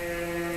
and